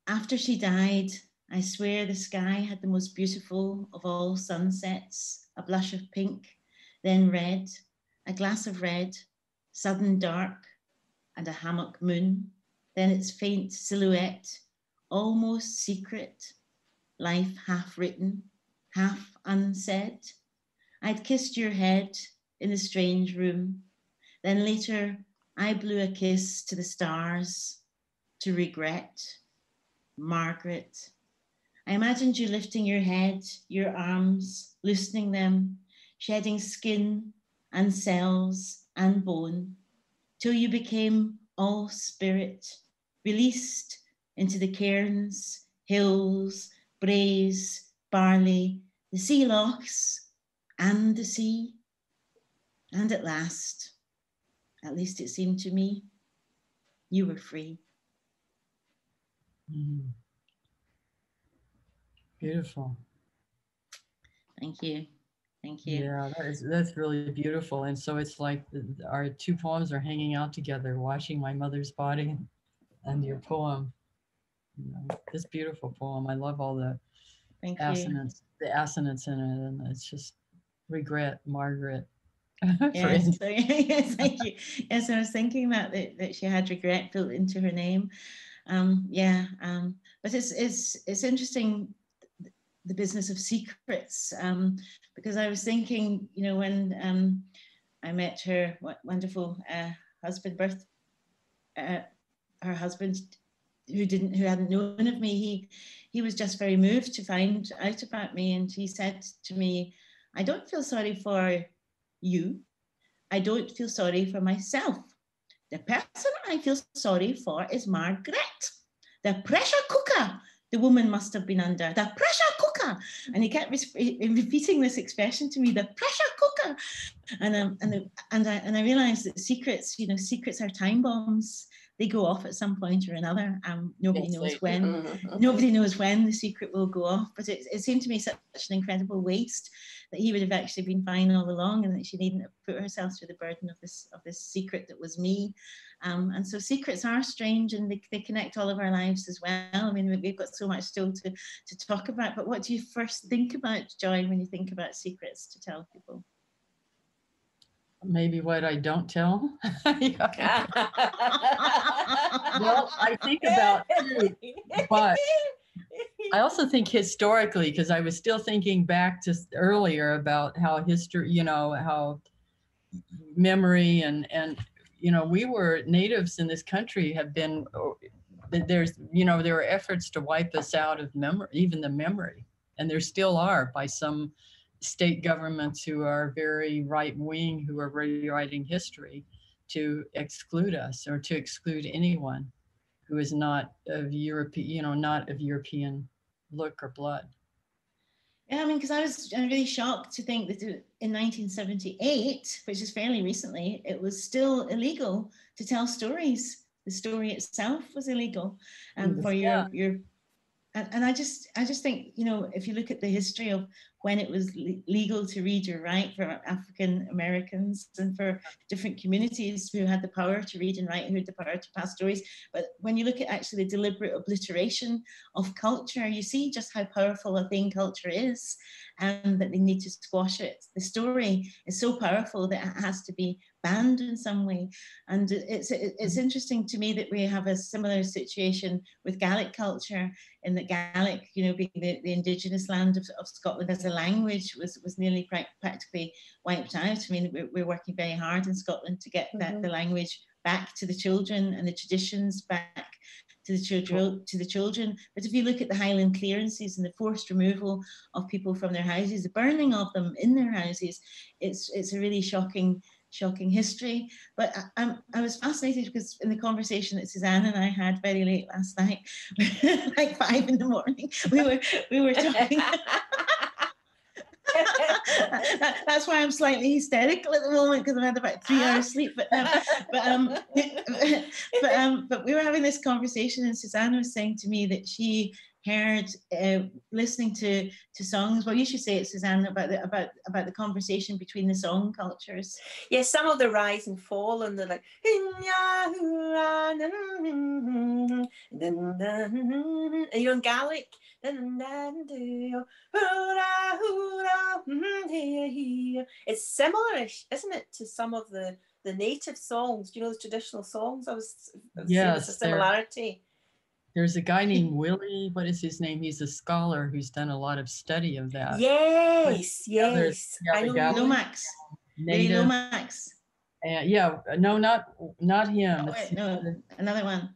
After she died, I swear the sky had the most beautiful of all sunsets, a blush of pink, then red, a glass of red, sudden dark, and a hammock moon, then its faint silhouette, almost secret, life half written, half unsaid. I'd kissed your head in the strange room. Then later, I blew a kiss to the stars, to regret. Margaret. I imagined you lifting your head, your arms, loosening them, shedding skin and cells and bone, till you became all spirit, released into the cairns, hills, braes, barley, the sea lochs, and the sea. And at last, at least it seemed to me, you were free. Mm. Beautiful. Thank you. Thank you. Yeah, that is, that's really beautiful. And so it's like the, our two poems are hanging out together, Washing My Mother's Body and your poem. You know, this beautiful poem. I love all the Thank assonance, you. the assonance in it. And it's just regret, Margaret, (laughs) yes, so, (laughs) thank you. Yes, I was thinking that, that that she had regret built into her name. Um, yeah, um, but it's it's it's interesting the business of secrets um, because I was thinking, you know, when um, I met her wonderful uh, husband, birth, uh, her husband, who didn't, who hadn't known of me, he he was just very moved to find out about me, and he said to me, "I don't feel sorry for you. I don't feel sorry for myself. The person I feel sorry for is Margaret, the pressure cooker the woman must have been under. The pressure cooker. And he kept re- repeating this expression to me, the pressure cooker. And, um, and, the, and, I, and I realized that secrets, you know, secrets are time bombs they go off at some point or another. Um, nobody knows like, when. Mm-hmm. Nobody knows when the secret will go off. But it, it seemed to me such an incredible waste that he would have actually been fine all along, and that she needn't have put herself through the burden of this of this secret that was me. Um, and so secrets are strange, and they, they connect all of our lives as well. I mean, we've got so much still to to talk about. But what do you first think about, Joy, when you think about secrets to tell people? Maybe what I don't tell. (laughs) well, I think about too, (laughs) but I also think historically, because I was still thinking back to earlier about how history, you know, how memory and and you know we were natives in this country have been oh, there's you know there are efforts to wipe us out of memory even the memory and there still are by some state governments who are very right wing who are rewriting history to exclude us or to exclude anyone who is not of European, you know, not of European look or blood. Yeah, I mean, because I was really shocked to think that in 1978, which is fairly recently, it was still illegal to tell stories. The story itself was illegal um, for your your and, and I just I just think you know if you look at the history of when it was le- legal to read or write for African Americans and for different communities who had the power to read and write, who had the power to pass stories. But when you look at actually the deliberate obliteration of culture, you see just how powerful a thing culture is and that they need to squash it. The story is so powerful that it has to be banned in some way. And it's, it's interesting to me that we have a similar situation with Gaelic culture in that Gaelic, you know, being the, the indigenous land of, of Scotland as a language was, was nearly practically wiped out. I mean, we're, we're working very hard in Scotland to get that, mm-hmm. the language back to the children and the traditions back to the children to the children. But if you look at the Highland clearances and the forced removal of people from their houses, the burning of them in their houses, it's it's a really shocking shocking history. But I, I, was fascinated because in the conversation that Suzanne and I had very late last night, (laughs) like five in the morning, we were we were talking. (laughs) that's why I'm slightly hysterical at the moment because I've had about three hours sleep. But um, but um, (laughs) but um, but we were having this conversation, and Susanna was saying to me that she heard uh, listening to to songs. Well you should say it suzanne about the about about the conversation between the song cultures. Yes some of the rise and fall and the like and you're in gaelic? It's similar isn't it to some of the the native songs? Do you know the traditional songs? I was yes, a similarity there's a guy named Willie. What is his name? He's a scholar who's done a lot of study of that. Yes, yes. I know Lomax. Native, Lomax. Uh, yeah, no, not not him. Oh, wait, no, another one.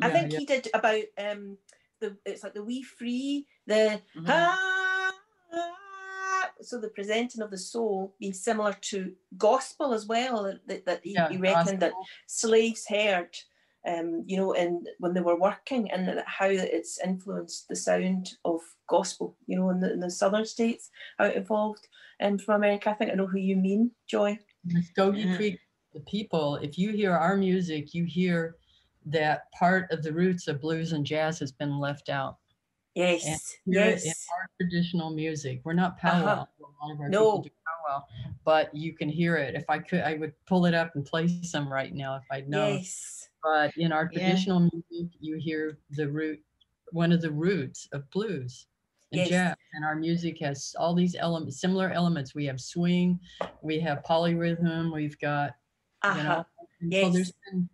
I think yeah. he did about um the it's like the we free the mm-hmm. ah, ah, so the presenting of the soul being similar to gospel as well that, that he, yeah, he reckoned gospel. that slaves heard um, you know, and when they were working and how it's influenced the sound of gospel, you know, in the, in the southern states, how it evolved. And from America, I think I know who you mean, Joy. Muskogee yeah. Creek, the people, if you hear our music, you hear that part of the roots of blues and jazz has been left out. Yes, yes. in our traditional music, we're not powwow. Uh-huh. A lot of our no. people do powwow, but you can hear it. If I could, I would pull it up and play some right now if I'd known. Yes but in our traditional yeah. music, you hear the root, one of the roots of blues and yes. jazz. And our music has all these elements, similar elements. We have swing, we have polyrhythm, we've got, uh-huh. you know, yes. so there's been,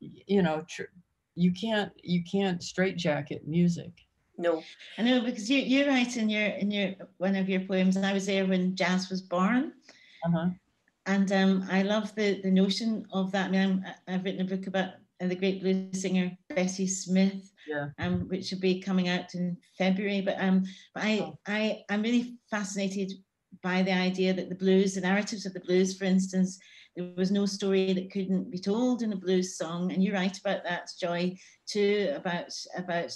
you know, tr- you can't you can't straitjacket music. No, I know because you you write in your in your one of your poems, and I was there when jazz was born. Uh-huh. And um, I love the the notion of that. I mean, i have written a book about the great blues singer Bessie Smith, yeah. um, which will be coming out in February. But um, but I oh. I I'm really fascinated by the idea that the blues, the narratives of the blues, for instance, there was no story that couldn't be told in a blues song, and you write about that, Joy, too, about about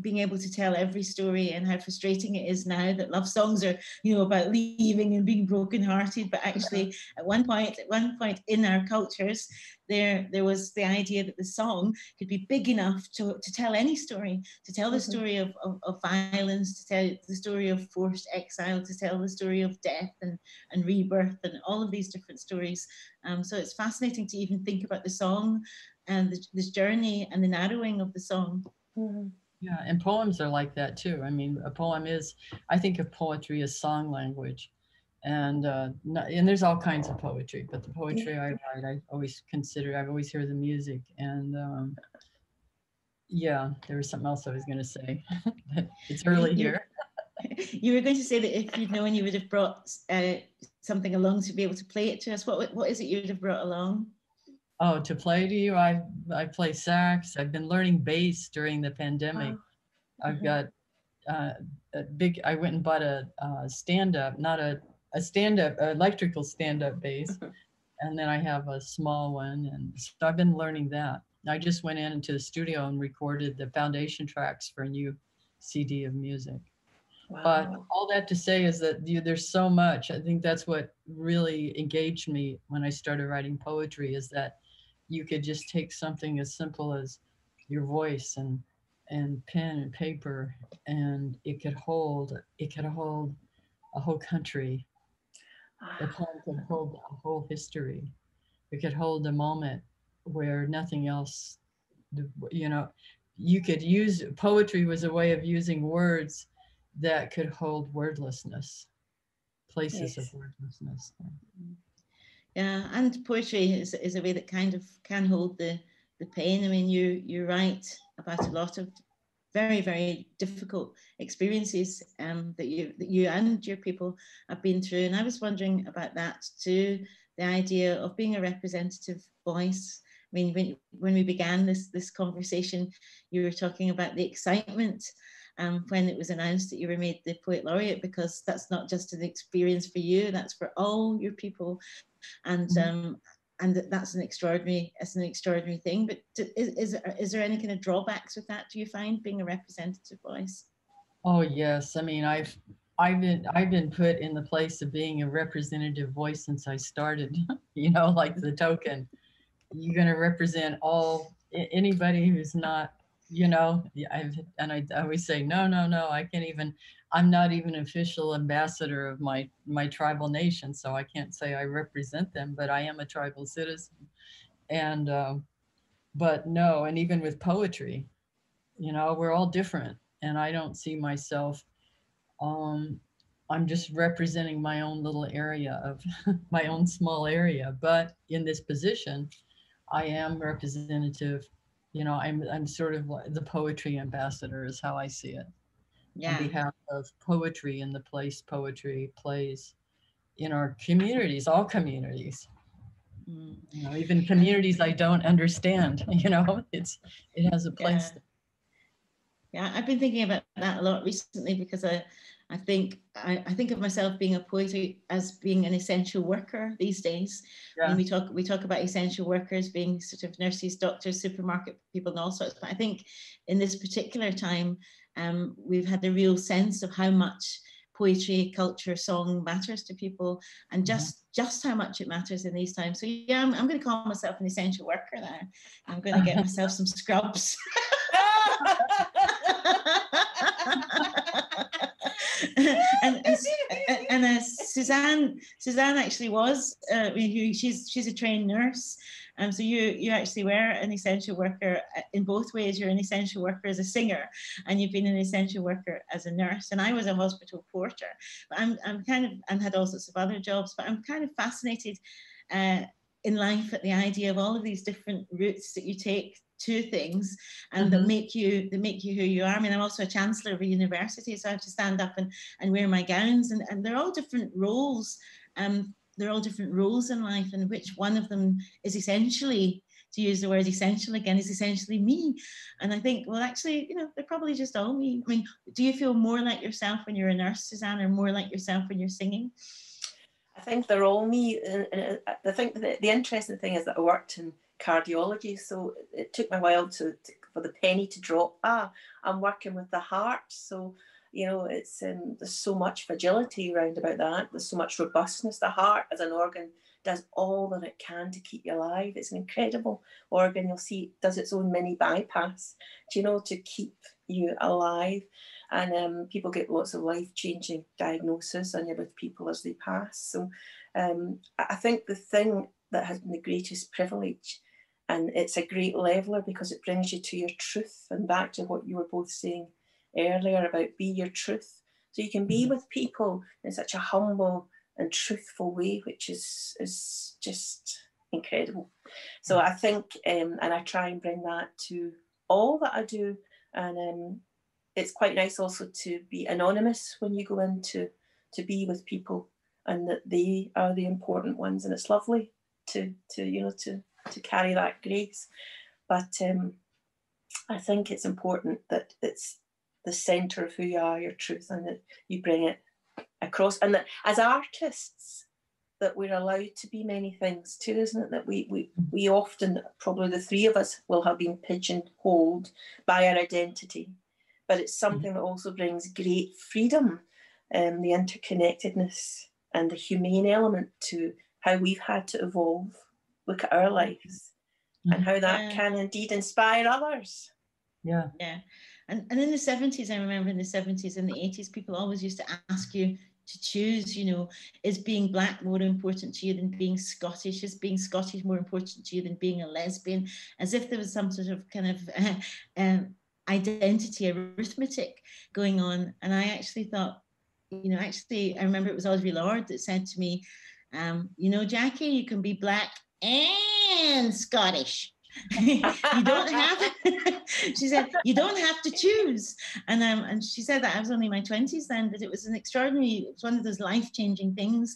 being able to tell every story and how frustrating it is now that love songs are you know about leaving and being brokenhearted but actually at one point at one point in our cultures there there was the idea that the song could be big enough to, to tell any story to tell the mm-hmm. story of, of, of, violence to tell the story of forced exile to tell the story of death and, and rebirth and all of these different stories um, so it's fascinating to even think about the song and the, this journey and the narrowing of the song mm-hmm. Yeah, and poems are like that too. I mean, a poem is, I think of poetry as song language. And uh, and there's all kinds of poetry, but the poetry I write, I always consider. I always hear the music, and um, yeah, there was something else I was going to say. (laughs) it's early here. (laughs) You were going to say that if you'd known, you would have brought uh, something along to be able to play it to us. What what is it you'd have brought along? Oh, to play to you, I I play sax. I've been learning bass during the pandemic. I've mm-hmm. got uh, a big. I went and bought a uh, stand up, not a a stand up electrical stand up bass, (laughs) and then I have a small one, and so I've been learning that. I just went in into the studio and recorded the foundation tracks for a new CD of music. Wow. But all that to say is that you, there's so much. I think that's what really engaged me when I started writing poetry is that you could just take something as simple as your voice and and pen and paper and it could hold it could hold a whole country the poem could hold a whole history. It could hold a moment where nothing else you know you could use poetry was a way of using words that could hold wordlessness places yes. of wordlessness. Yeah and poetry is, is a way that kind of can hold the the pain. I mean you you write about a lot of very very difficult experiences um, that you that you and your people have been through and i was wondering about that too the idea of being a representative voice I mean, when, when we began this, this conversation, you were talking about the excitement um, when it was announced that you were made the Poet Laureate, because that's not just an experience for you, that's for all your people. And mm-hmm. um, and that's an extraordinary, it's an extraordinary thing. But is, is, is there any kind of drawbacks with that? Do you find being a representative voice? Oh yes, I mean I've I've been I've been put in the place of being a representative voice since I started. (laughs) you know, like the token you're going to represent all anybody who's not you know I've, and I, I always say no no no i can't even i'm not even official ambassador of my my tribal nation so i can't say i represent them but i am a tribal citizen and um, but no and even with poetry you know we're all different and i don't see myself um i'm just representing my own little area of (laughs) my own small area but in this position I am representative. You know, I'm I'm sort of the poetry ambassador is how I see it. Yeah. On behalf of poetry in the place poetry plays in our communities, all communities. Mm. You know, even communities I don't understand. (laughs) You know, it's it has a place. Yeah. yeah, I've been thinking about that a lot recently because I I think I, I, think of myself being a poet as being an essential worker these days. Yeah. When we talk we talk about essential workers being sort of nurses, doctors, supermarket people, and all sorts. But I think in this particular time, um, we've had a real sense of how much poetry, culture, song matters to people, and mm-hmm. just just how much it matters in these times. So yeah, I'm, I'm going to call myself an essential worker now. I'm going to get (laughs) myself some scrubs. (laughs) (laughs) and, and, and uh, Suzanne, Suzanne actually was, uh, she's she's a trained nurse, um, so you you actually were an essential worker uh, in both ways. You're an essential worker as a singer, and you've been an essential worker as a nurse. And I was a hospital porter, but I'm I'm kind of and had all sorts of other jobs. But I'm kind of fascinated. Uh, in life at the idea of all of these different routes that you take to things and mm-hmm. that make you that make you who you are. I mean, I'm also a chancellor of a university, so I have to stand up and, and wear my gowns, and, and they're all different roles. Um, they're all different roles in life, and which one of them is essentially to use the word essential again is essentially me and i think well actually you know they're probably just all me i mean do you feel more like yourself when you're a nurse suzanne or more like yourself when you're singing i think they're all me and i think the, the interesting thing is that i worked in cardiology. So it took me a while to, to, for the penny to drop. Ah, I'm working with the heart. So, you know, it's um, there's so much fragility around about that. There's so much robustness. The heart as an organ does all that it can to keep you alive. It's an incredible organ. You'll see it does its own mini bypass, you know, to keep you alive. And um, people get lots of life changing diagnoses and you're with people as they pass. So um, I think the thing that has been the greatest privilege and it's a great leveler because it brings you to your truth and back to what you were both saying earlier about be your truth. So you can be mm-hmm. with people in such a humble and truthful way, which is is just incredible. So I think, um, and I try and bring that to all that I do, and um, it's quite nice also to be anonymous when you go into to be with people, and that they are the important ones, and it's lovely to to you know to to carry that grace. But um, I think it's important that it's the center of who you are, your truth, and that you bring it across. And that as artists, that we're allowed to be many things too, isn't it? That we we we often, probably the three of us, will have been pigeonholed by our identity, but it's something that also brings great freedom, and um, the interconnectedness and the humane element to how we've had to evolve, look at our lives, mm-hmm. and how that yeah. can indeed inspire others. Yeah, yeah. And, and in the 70s, I remember in the 70s and the 80s, people always used to ask you to choose, you know, is being black more important to you than being Scottish? Is being Scottish more important to you than being a lesbian? As if there was some sort of kind of uh, (laughs) um, identity arithmetic going on. And I actually thought, you know, actually, I remember it was Audre Lorde that said to me, um, you know, Jackie, you can be black and Scottish. (laughs) you don't have (laughs) (laughs) she said you don't have to choose and um and she said that i was only in my 20s then but it was an extraordinary it was one of those life-changing things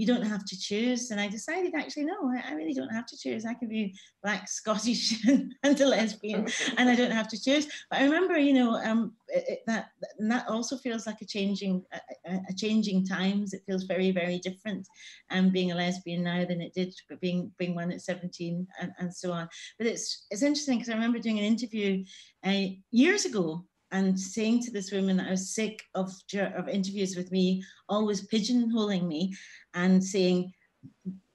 you don't have to choose. And I decided actually, no, I, really don't have to choose. I can be black, (laughs) Scottish, and a lesbian, and I don't have to choose. But I remember, you know, um, it, that that also feels like a changing, a, a, changing times. It feels very, very different, um, being a lesbian now than it did being being one at 17 and, and so on. But it's it's interesting because I remember doing an interview uh, years ago and saying to this woman that I was sick of, of interviews with me, always pigeonholing me and saying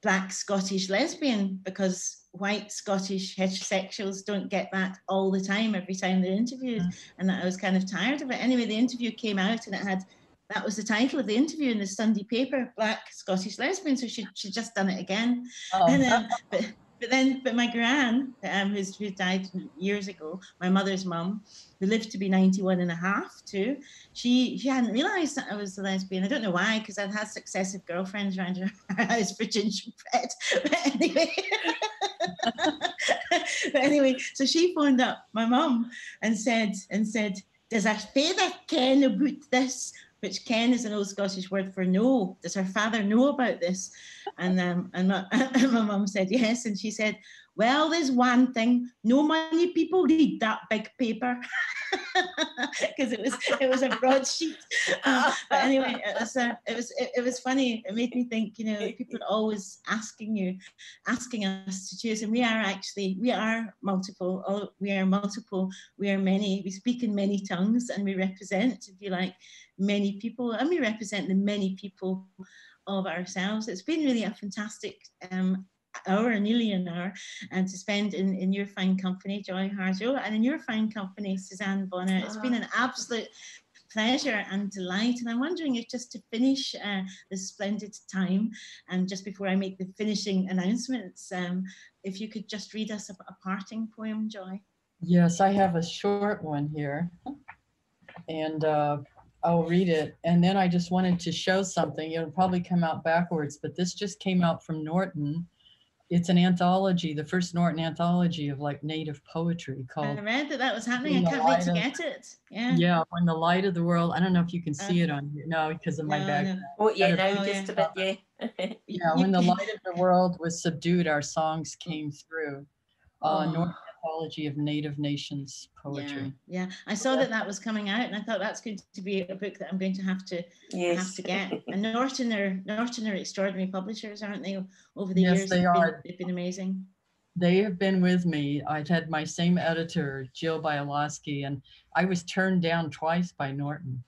black Scottish lesbian because white Scottish heterosexuals don't get that all the time, every time they're interviewed. Mm. And that I was kind of tired of it. Anyway, the interview came out and it had that was the title of the interview in the Sunday paper, Black Scottish Lesbian. So she she just done it again. Oh. And, um, but but then, but my gran, um, who's, who died years ago, my mother's mum, who lived to be 91 and a half too, she, she hadn't realised that I was a lesbian. I don't know why, because I'd had successive girlfriends around her (laughs) house for gingerbread. (laughs) But anyway, (laughs) but anyway, so she phoned up my mum and said, and said, does our father ken about this? Which Ken is an old Scottish word for know. Does her father know about this? And um, and my, (laughs) my mum said yes, and she said, well, there's one thing: no many people read that big paper (laughs) because it was it was a broadsheet. (laughs) Um, but anyway, it was uh, it was it, it, was funny. It made me think. You know, people are always asking you, asking us to choose, and we are actually we are multiple. We are multiple. We are many. We speak in many tongues, and we represent, if you like, many people, and we represent the many people of ourselves. It's been really a fantastic um, hour, nearly an hour, and to spend in, in your fine company, Joy Harjo, and in your fine company, Suzanne Bonnar. It's been an absolute pleasure and delight. And I'm wondering if just to finish uh, this splendid time, and just before I make the finishing announcements, um, if you could just read us a, a parting poem, Joy. Yes, I have a short one here. And uh, I'll read it. And then I just wanted to show something. It'll probably come out backwards, but this just came out from Norton. It's an anthology, the first Norton anthology of like native poetry called. I read that that was happening. I can't wait to of, get it. Yeah. Yeah, when the light of the world. I don't know if you can see uh, it on here. No, because of my no, back. No. Oh yeah, no, oh, just yeah. a (laughs) bit. Yeah. yeah, when the light of the world was subdued, our songs came through. Uh, oh. Norton anthology of Native Nations poetry. Yeah, yeah. I saw that that was coming out, and I thought that's going to be a book that I'm going to have to yes. have to get. And Norton are Norton are extraordinary publishers, aren't they? Over the yes, years, they they've are. Been, they've been amazing. They have been with me. I've had my same editor, Jill Bialosky, and I was turned down twice by Norton.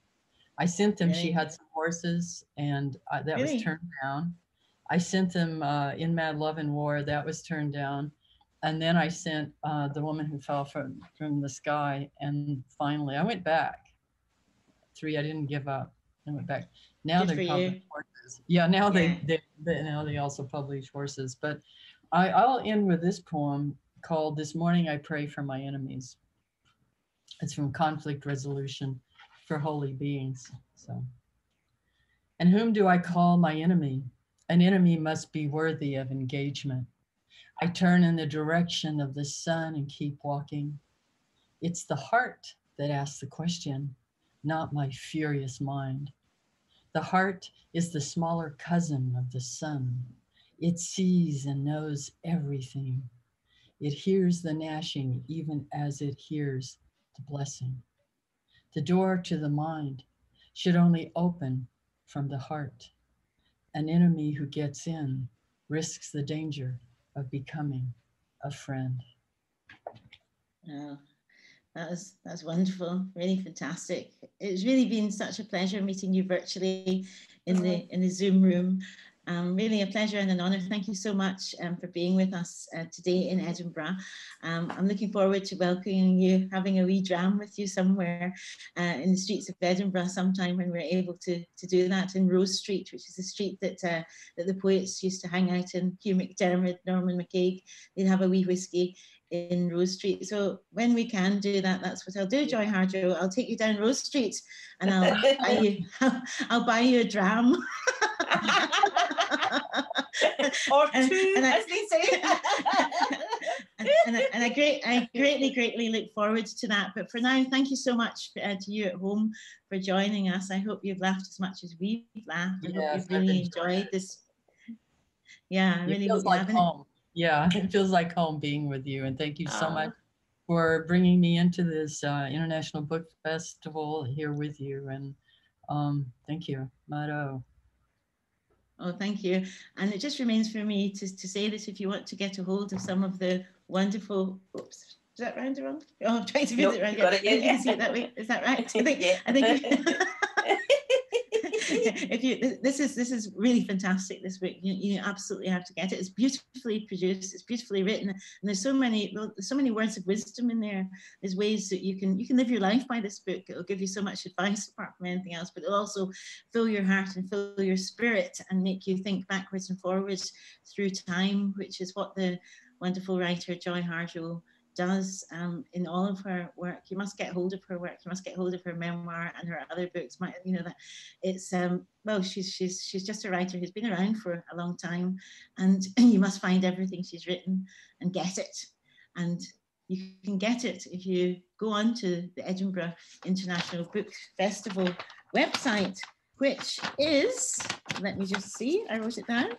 I sent them. Really? She had some horses, and uh, that really? was turned down. I sent them uh, in Mad Love and War. That was turned down and then I sent uh, the woman who fell from from the sky, and finally I went back. Three, I didn't give up. I went back. Now Good they publish horses. Yeah, now yeah. They, they, they now they also publish horses. But I, I'll end with this poem called "This Morning I Pray for My Enemies." It's from Conflict Resolution for Holy Beings. So. And whom do I call my enemy? An enemy must be worthy of engagement. I turn in the direction of the sun and keep walking. It's the heart that asks the question, not my furious mind. The heart is the smaller cousin of the sun. It sees and knows everything. It hears the gnashing even as it hears the blessing. The door to the mind should only open from the heart. An enemy who gets in risks the danger of becoming a friend. Oh, that was that's wonderful, really fantastic. It's really been such a pleasure meeting you virtually in the in the Zoom room. Um, really a pleasure and an honour. Thank you so much um, for being with us uh, today in Edinburgh. Um, I'm looking forward to welcoming you, having a wee dram with you somewhere uh, in the streets of Edinburgh sometime when we're able to, to do that in Rose Street, which is a street that, uh, that the poets used to hang out in, Hugh MacDiarmid, Norman MacCaig. They'd have a wee whiskey in Rose Street. So when we can do that, that's what I'll do, Joy Harjo. I'll take you down Rose Street and I'll (laughs) buy you, I'll, (laughs) I'll buy you a dram. (laughs) (laughs) or And- two, and I- as they say. (laughs) and, and, I, and I great, I (laughs) greatly, greatly look forward to that. But for now, thank you so much uh, to you at home for joining us. I hope you've laughed as much as we've laughed. I Yes, hope you've really enjoyed it. this. Yeah, I It really feels hope like. Home. Yeah, it feels like home being with you. And thank you so Aw. much for bringing me into this uh, International Book Festival here with you. And um, thank you, Mado. Oh, thank you. And it just remains for me to, to say that if you want to get a hold of some of the wonderful, oops, is that round or wrong? Oh, I'm trying to Nope, visit round. you got it, think (laughs) you yeah. can see it that way. Is that right? I (laughs) think, Yeah. I think (laughs) (laughs) if you this is this is really fantastic this book you, you absolutely have to get it. It's beautifully produced. It's beautifully written. And there's so many well, so many words of wisdom in there. There's ways that you can you can live your life by this book. It'll give you so much advice apart from anything else but it'll also fill your heart and fill your spirit and make you think backwards and forwards through time which is what the wonderful writer joy harjo does um, in all of her work. You must get hold of her work. You must get hold of her memoir and her other books. My, you know that it's um, well, she's she's she's just a writer who's been around for a long time, and (clears throat) you must find everything she's written and get it. And you can get it if you go on to the Edinburgh International Book Festival website, which is let me just see. I wrote it down.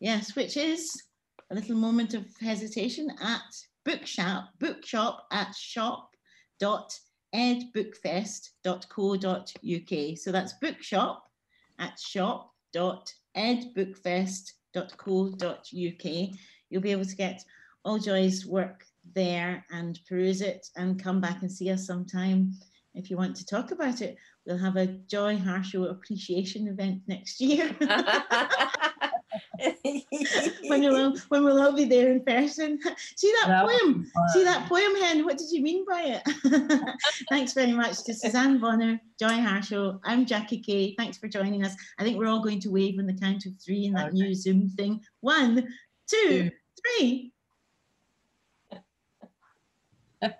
Yes, which is a little moment of hesitation at bookshop bookshop at shop dot edbookfest.co.uk. So that's bookshop at shop dot edbookfest.co.uk. You'll be able to get all Joy's work there and peruse it and come back and see us sometime if you want to talk about it. We'll have a Joy Harjo appreciation event next year. (laughs) (laughs) when we'll all, when we'll all be there in person. (laughs) See that That poem? See that poem, Hen? What did you mean by it? (laughs) Thanks very much to Suzanne Bonnar, Joy Harjo. I'm Jackie Kay. Thanks for joining us. I think we're all going to wave on the count of three in that Okay. new Zoom thing. One, two, Two. three. (laughs)